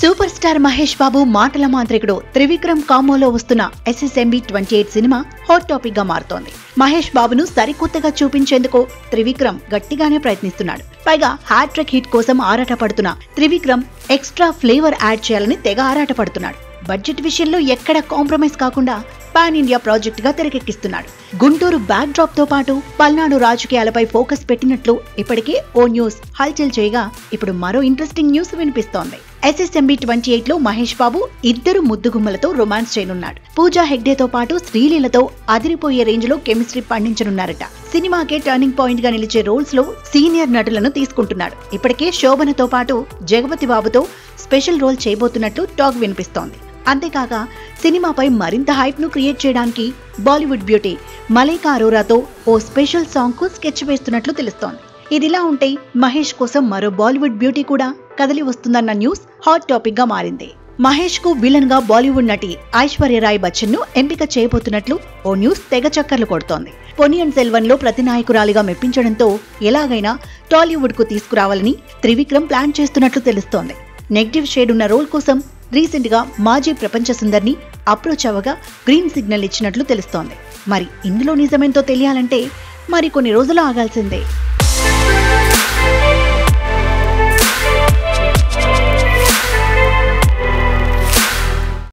Super star Mahesh Babu మాటల మాంత్రికుడు త్రివిక్రమ్ కామోలో వస్తున్న SSMB twenty eight cinema hot టాపిక్గా మారుతోంది. మహేష్ బాబును సరికొత్తగా చూపించేందుకు త్రివిక్రమ్ గట్టిగానే ప్రయత్నిస్తున్నాడు. పైగా హ్యాట్రిక్ హిట్ కోసం ఆరాటపడుతున్న త్రివిక్రమ్ ఎక్స్ట్రా ఫ్లేవర్ యాడ్ చేయాలని తెగ ఆరాటపడుతున్నాడు. బడ్జెట్ విషయంలో ఎక్కడ కాంప్రమైజ్ కాకుండా పాన్ ఇండియా ప్రాజెక్ట్గా తెరకెక్కిస్తున్నాడు. గుంటూరు బ్యాక్ డ్రాప్తో పాటు పల్నాడు రాజకీయాలపై ఫోకస్ పెట్టినట్లు ఇప్పటికే ఓ న్యూస్ హల్చల్ చేయగా ఇప్పుడు మరో ఇంట్రెస్టింగ్ న్యూస్ వినిపిస్తోంది. ఎస్ఎస్ఎంబి ట్వంటీ ఎయిట్లో మహేష్ బాబు ఇద్దరు ముద్దుగుమ్మలతో రొమాన్స్ చేయనున్నాడు. పూజా హెగ్డేతో పాటు శ్రీలీలతో అదిరిపోయే రేంజ్లో కెమిస్ట్రీ పండించనున్నారట. సినిమాకే టర్నింగ్ పాయింట్గా నిలిచే రోల్స్లో సీనియర్ నటులను తీసుకుంటున్నాడు. ఇప్పటికే శోభనతో పాటు జగపతి బాబుతో స్పెషల్ రోల్ చేయబోతున్నట్లు టాక్ వినిపిస్తోంది. అంతేకాక సినిమాపై మరింత హైప్ను క్రియేట్ చేయడానికి బాలీవుడ్ బ్యూటీ మలైకా అరోరాతో ఓ స్పెషల్ సాంగ్కు స్కెచ్ వేస్తున్నట్లు తెలుస్తోంది. ఇదిలా ఉంటే మహేష్ కోసం మరో బాలీవుడ్ బ్యూటీ కూడా కదలి వస్తుందన్న న్యూస్ హాట్ టాపిక్గా మారింది. మహేష్కు విలన్గా బాలీవుడ్ నటి ఐశ్వర్యరాయ్ బచ్చన్ను ఎంపిక చేయబోతున్నట్లు ఓ న్యూస్ తెగ చక్కర్లు కొడుతోంది. పొనియన్ సెల్వన్లో ప్రతినాయకురాలిగా మెప్పించడంతో ఎలాగైనా టాలీవుడ్కు తీసుకురావాలని త్రివిక్రమ్ ప్లాన్ చేస్తున్నట్లు తెలుస్తోంది. నెగిటివ్ షేడ్ ఉన్న రోల్ కోసం రీసెంట్గా మాజీ ప్రపంచ సుందర్ని అప్రోచ్ అవ్వగా గ్రీన్ సిగ్నల్ ఇచ్చినట్లు తెలుస్తోంది. మరి ఇందులో నిజమేంతో తెలియాలంటే మరి కొన్ని రోజులు ఆగాల్సిందే.